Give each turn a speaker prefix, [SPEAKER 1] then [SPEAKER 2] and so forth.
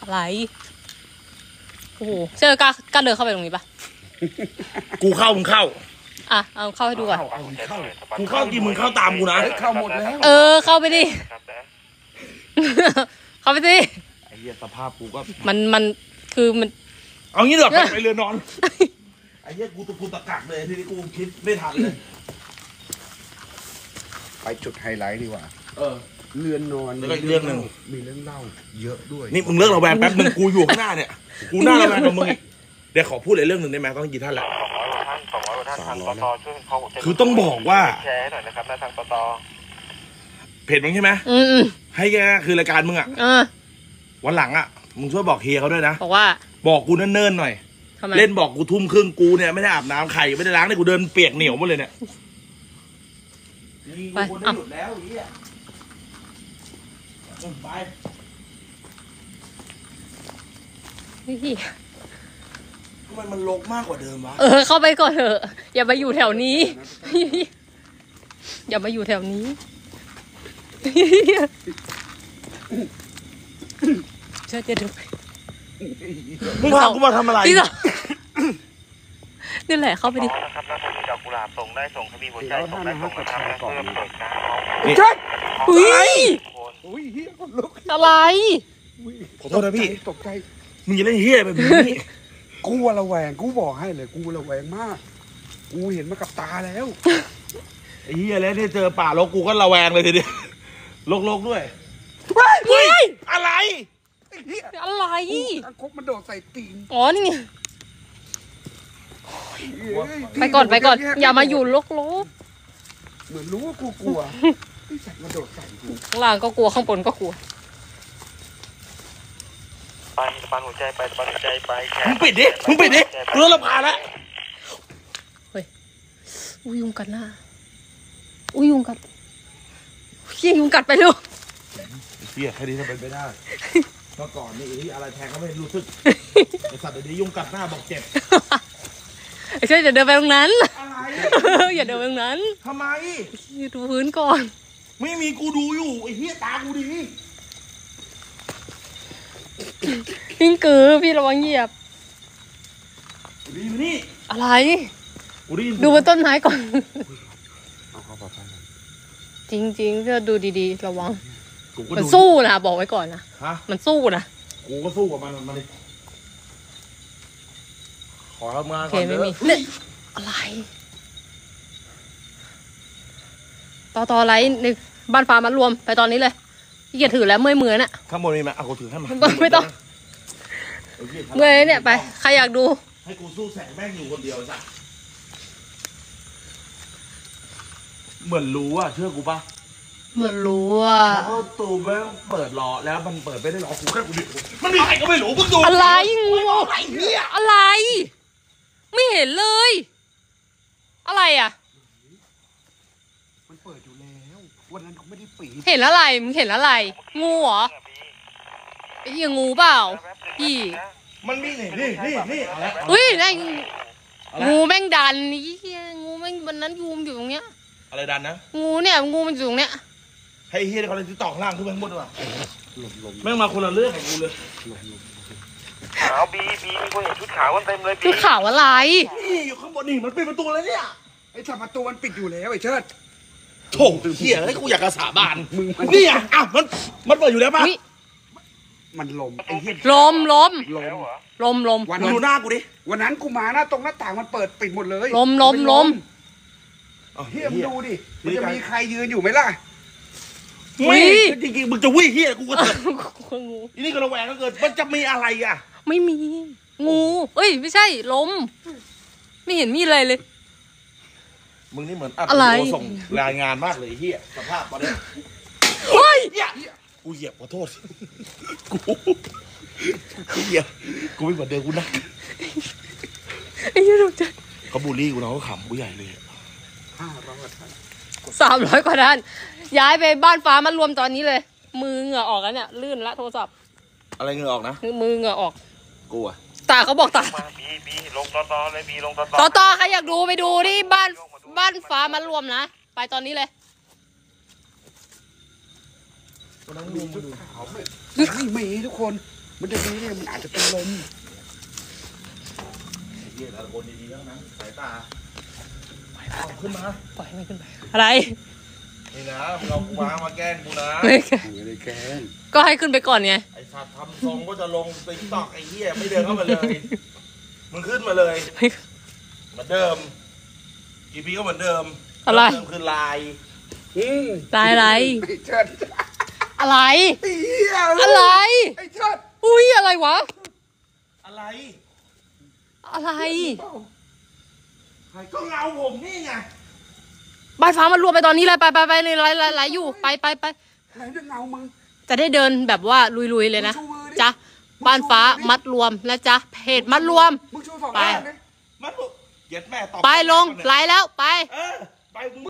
[SPEAKER 1] อะไร โอ้โหเจอกล้ากล้าเดินเข้าไปตรงนี้ปะ
[SPEAKER 2] กูเข้ามึงเข้า
[SPEAKER 1] อะ เอาเข้าให้ดูก่อน
[SPEAKER 2] เข้าเอามึงเข้ากูเข้ากี่มึงเข้าตามกูนะ
[SPEAKER 3] เฮ้ยเข้าหมดแล้ว
[SPEAKER 1] เออ เข้าไปดิ เข้าไปดิ
[SPEAKER 2] ไอ้เหี้ยสภาพกูก็
[SPEAKER 1] มันมันคือมัน
[SPEAKER 2] เอางี้เดี๋ยวาไปเรือนนอนไอ้เหี้ยกูตะกูตะกักเลยทีนี้กูคิดไม่ทันเลย
[SPEAKER 3] ไปจุดไฮไลท์ดีกว่า
[SPEAKER 2] เออ
[SPEAKER 3] เรือนนอน
[SPEAKER 2] แล้วก็อีกเรื่องหนึ่ง
[SPEAKER 3] มีเรื่องเล่า เยอะด้วย
[SPEAKER 2] นี่มึงเลิกระแวงแป๊บมึงกูอยู่ข้างหน้าเนี่ยกูหน้าระแวงกับมึงอีกเดี๋ยวขอพูดเลยเรื่องหนึ่งได้ไหมต้องกี่ท่านละ
[SPEAKER 4] ท่านสองร้อยกว่าท่านทางตตช่วยเขา
[SPEAKER 2] คือต้องบอกว่า
[SPEAKER 4] แชร์ให้หน่อยนะครับหน้าทางตต
[SPEAKER 2] เพจมึงใช่ไหม
[SPEAKER 1] อืมอืม
[SPEAKER 2] ให้แกคือรายการมึงอะ
[SPEAKER 1] เออ
[SPEAKER 2] วันหลังอะมึงช่วยบอกเฮียเขาด้วยนะ
[SPEAKER 1] บอกว่า
[SPEAKER 2] บอกกูเนิ่นๆหน่อย
[SPEAKER 1] ทำไม
[SPEAKER 2] เล่นบอกกูทุ่มครึ่งกูเนี่ยไม่ได้อาบน้ำไข่ไม่ได้ล้างเลยกูเดินเปียกเหนียวหมดเลยเนี่ย
[SPEAKER 1] ไป
[SPEAKER 2] กูคนได้
[SPEAKER 1] อะ
[SPEAKER 2] หยุดแล้ว ไอ้เหี้ยเออไป
[SPEAKER 1] เฮ้ย
[SPEAKER 2] ทำไมมันรกมากกว่าเดิมวะ
[SPEAKER 1] เออ เข้าไปก่อนเถอะ อย่ามาอยู่แถวนี้ อย่ามาอยู่แถวนี้ เชื่อจะดูไป
[SPEAKER 2] มึงพากูมาทำอะไร
[SPEAKER 1] พี่สาวนี่แหละเข้าไปดิ
[SPEAKER 4] นะครับหน้าทางดอกกุหลาบส่งได้ส่งทวีหัวใจส่งได้ส่งนะครับเพื่อเปิดการ
[SPEAKER 2] นี่
[SPEAKER 3] ใช่
[SPEAKER 1] อุ้ย
[SPEAKER 3] อุ้ยเฮียคนลุก
[SPEAKER 1] อะไร
[SPEAKER 3] อุ๊ย
[SPEAKER 2] ขอโทษนะพี่
[SPEAKER 3] ตกใจ
[SPEAKER 2] มึงอย่าเล่นเฮี้ยแบบนี้
[SPEAKER 3] กูว่าระแวงกูบอกให้เลยกูระแวงมาก กูเห็นมากับตาแล้ว
[SPEAKER 2] ไอ้เฮี้ยแล้วที่เจอป่ารกกูก็ระแวงเลยทีเดียวลกๆด้วย
[SPEAKER 1] เฮ้ย
[SPEAKER 2] อะไร
[SPEAKER 3] ไอ้เฮีย
[SPEAKER 1] อะไร
[SPEAKER 3] ตะคกมันโดดใส่ตีน
[SPEAKER 1] อ๋อนี่ไง
[SPEAKER 3] เฮ้ย
[SPEAKER 1] ไปก่อนไปก่อน
[SPEAKER 3] แก
[SPEAKER 1] อย่ามาอยู่ลก
[SPEAKER 3] เหมือนรู้ว่ากูกลัวไอ้ สัตว์มันโดดใส่กู
[SPEAKER 1] ข้างล่างก็กลัวข้างบนก็กลัว
[SPEAKER 4] ไปปันหัวใจไปปันหัวใจไป
[SPEAKER 2] มึงปิดดิมึงปิดดิกูเริ่มรำคาญแล้ว
[SPEAKER 1] อุ้ยยุงกัดหน้า อุ้ยยุงกัดเฮียยุงกัดไปลูก
[SPEAKER 2] เฮี้ยแค่นี้ทำเป็นไปได้เมื่อก่อนนี่ไอ้อะไรแทงก็ไม่รู้สึกไอสัตว์เดี๋ยวนี้ยุงกัดหน้าบอกเจ็บ
[SPEAKER 1] ไอ้เช่ยอย่าเดินไปตรงนั้น
[SPEAKER 2] อะไร
[SPEAKER 1] อย่าเดินไปตรงนั้น
[SPEAKER 2] ทำไม
[SPEAKER 1] ดูพื้นก่อน
[SPEAKER 2] ไม่มีกูดูอยู่ไอ้เหี้ยตากูดี
[SPEAKER 1] พิงกือพี่ระวังเหยียบ
[SPEAKER 2] กูดีมานี่
[SPEAKER 1] อะไร
[SPEAKER 2] กูได้ยิน
[SPEAKER 1] ดูบนต้นไม้ก่อน
[SPEAKER 3] เอาเข้าไปไป
[SPEAKER 1] จริงๆก็ดูดีๆ ระวัง
[SPEAKER 2] กูก็
[SPEAKER 1] มัน
[SPEAKER 2] ดู
[SPEAKER 1] สู้นะบอกไว้ก่อนนะ
[SPEAKER 2] ฮะ
[SPEAKER 1] มันสู้นะ
[SPEAKER 2] กูก็สู้กับมันมันดิขอทำงาน
[SPEAKER 1] โอเค
[SPEAKER 2] ก่อนเถ
[SPEAKER 1] ไม่
[SPEAKER 2] อะ
[SPEAKER 1] มีเนี่ยอะไร ต่อต่ออะไรใน บ้านฟ้ามันรวมไปตอนนี้เลยพี่เกียจถือแล้วเมื่อยมือน่ะ
[SPEAKER 2] ข้างบนมีไหมเอากูถือให้มัน
[SPEAKER 1] ไม่ต้องา
[SPEAKER 2] หี้
[SPEAKER 1] เมื่อยเนี่ยไป ใครอยากดู
[SPEAKER 2] ให้กูสู้แสงแม่งอยู่คนเดียวจ้ะเหมือนรู้อะเชื่อกูปะ
[SPEAKER 1] เหมือนรู้ว่า
[SPEAKER 2] เพราะตูแม่งเปิดรอแล้วมันเปิดไม่ได้รอกูแค่กูดิมันมีใครก็ไม่รู้มึงดู
[SPEAKER 1] อะไรงู
[SPEAKER 2] อะไรเนี่ย
[SPEAKER 1] อะไร ไม่เห็นเลย อะไรอะ
[SPEAKER 3] มันเปิดอยู่แล้ว วันนั้น เขาไม่ได้ปิด
[SPEAKER 1] เห็นอะไรมึงเห็นอะไรงูเหรอไอ้เหี้ยงูเปล่าพี่
[SPEAKER 2] มันมีนี่นี่นี่นี่เอาละเอาละ
[SPEAKER 1] อุ้ยนาย
[SPEAKER 2] เอาละ
[SPEAKER 1] งูแม่งดันนี่เหี้ยงูแม่งวันนั้นยูมอยู่ตรงเนี้ย
[SPEAKER 2] อะไรดันนะ
[SPEAKER 1] งูเนี่ยงูมันอยู่ตรงเนี้ย
[SPEAKER 2] ให้เฮียเขาเลยที่ต่อข้างล่างขึ้นไปข้างบนดีกว่า
[SPEAKER 3] หลบหลบ
[SPEAKER 2] แม่งมาคนละเรื่องกับกูเลย
[SPEAKER 3] หลบหลบ
[SPEAKER 4] ขาวบีบีมีคนเห็นชุดขาวกันเต็มเลยบี
[SPEAKER 1] คือข่าวอะไร
[SPEAKER 2] นี่อยู่ข้างบนนี่มันปิดประตูแล้วเนี่ย
[SPEAKER 3] ไอ้สัตว์ประตูมันปิดอยู่แล้วไอ้เชิด
[SPEAKER 2] โถเฮียให้กูอยากกระสาบาน
[SPEAKER 3] มึงมัน
[SPEAKER 2] นี่อะอะมันมันเปิดอยู่แล้วป่ะ
[SPEAKER 1] อุ๊ย
[SPEAKER 3] มันลมไอ้เหี้ย
[SPEAKER 1] ลมลม
[SPEAKER 3] ล
[SPEAKER 4] แล้ว
[SPEAKER 3] ม
[SPEAKER 4] เหรอ
[SPEAKER 1] ลมลม
[SPEAKER 3] วัน
[SPEAKER 2] มึง
[SPEAKER 3] นั้น
[SPEAKER 2] ดูหน้ากูดิ
[SPEAKER 3] วันนั้นกูมานะตรงหน้าต่างมันเปิดปิดหมดเลย
[SPEAKER 1] ลมลมลม
[SPEAKER 2] เอา
[SPEAKER 3] เฮียมึงดูดิ
[SPEAKER 2] เหี้
[SPEAKER 3] มัน
[SPEAKER 2] ย
[SPEAKER 3] จะมีใครยืนอยู่ไหมล่ะ
[SPEAKER 2] ไม่จริงๆมึงจะวิ่งเฮียกูก็เถอะ
[SPEAKER 1] งู
[SPEAKER 2] อันนี้ก็ระแวงก็เกิดมันจะมีอะไรอะ
[SPEAKER 1] ไม่มี งู เอ้ย ไม่ใช่ลม ไม่เห็นมีอะไรเลย
[SPEAKER 2] มึงนี่เหมือนอัด
[SPEAKER 1] อะไร
[SPEAKER 2] วิดีโส่งรายงานมากเลยไอ้เฮียสภาพตอนเนี้ย
[SPEAKER 1] เฮ้ย
[SPEAKER 2] เฮียกูเหยียบขอโทษ กูกูเหยียบกูไม่เหมือนเดิมกูนัก
[SPEAKER 1] ไอ้เหี้ยตกใจ
[SPEAKER 2] เขาบูลลี่กูนะเขาขำกูใหญ่เลย
[SPEAKER 3] ห้าร้อยกว่าท่าน
[SPEAKER 1] สามร้อยกว่าด้าน ย้ายไปบ้านฟ้ามารวมตอนนี้เลย มือเหงื่อออกแล้วเนี่ย ลื่นละโทรศัพท์
[SPEAKER 2] อะไรเงือออกนะ
[SPEAKER 1] มือเหงื่อออก
[SPEAKER 2] กูอะ
[SPEAKER 1] ตาเขาบอกตา
[SPEAKER 4] มาบีบีลงตตเลยบีลงตต
[SPEAKER 1] ต่อต่อใครอยากดูไปดูที่บ้าน บ้านฟ้ามารวมนะ ไปตอนนี้เลย
[SPEAKER 3] มีชุดขาวไหมไม่มีทุกคน มันจะดีเนี่ยมันอาจจะเป็นลม
[SPEAKER 2] ไอ้เหี้ยแต่ละคนดีๆทั้งนั้นสายตาไปเอาขึ้นมา
[SPEAKER 1] ปล่อยให้มันขึ้นไป อะไร
[SPEAKER 2] นี่นะมึงเอากูมามาแกล้งกูนะ
[SPEAKER 1] ไม่แค่
[SPEAKER 3] กูไม่ได้แกล้ง
[SPEAKER 1] ก็ให้ขึ้นไปก่อนไง
[SPEAKER 2] ไอ้สัตว์ทำทรงก็จะลงติ๊กตอกไอ้เหี้ยไม่เดินเข้ามาเลย มึงขึ้นมาเลยเหมือนเดิม กี่ปีก็เหมือนเดิม
[SPEAKER 1] อะไร
[SPEAKER 2] เดิมคือลาย
[SPEAKER 3] อืม
[SPEAKER 1] ลายอะไร
[SPEAKER 3] ไอ้เชิด
[SPEAKER 1] อะไร
[SPEAKER 3] ไอ้เหี้ย
[SPEAKER 1] อะไร
[SPEAKER 3] ไอ้เชิด
[SPEAKER 1] อุ้ยอะไรวะ
[SPEAKER 2] อะไร
[SPEAKER 1] อะไร
[SPEAKER 2] ใครก็เงาผมนี่ไง
[SPEAKER 1] บ้านฟ้ามันรวมไปตอนนี้เลยไปไปไปเลยไล่ไล่ไล่อยู่ไปไปไป
[SPEAKER 3] ไหนจะเงามึง
[SPEAKER 1] จะได้เดินแบบว่าลุยๆเลยนะ
[SPEAKER 3] มึงชูมือดิ
[SPEAKER 1] จ้ะบ้านฟ้ามัดรวมนะจ๊ะเพจมัดรวม
[SPEAKER 3] มึงชูสอง
[SPEAKER 1] ไป
[SPEAKER 3] ข้างดิ
[SPEAKER 2] มัน เย็ดแม่ตอบ
[SPEAKER 1] ไปลง
[SPEAKER 2] ก่อน
[SPEAKER 1] ไล่
[SPEAKER 2] เนี่ย
[SPEAKER 1] แล้วไป
[SPEAKER 2] เออไปมึง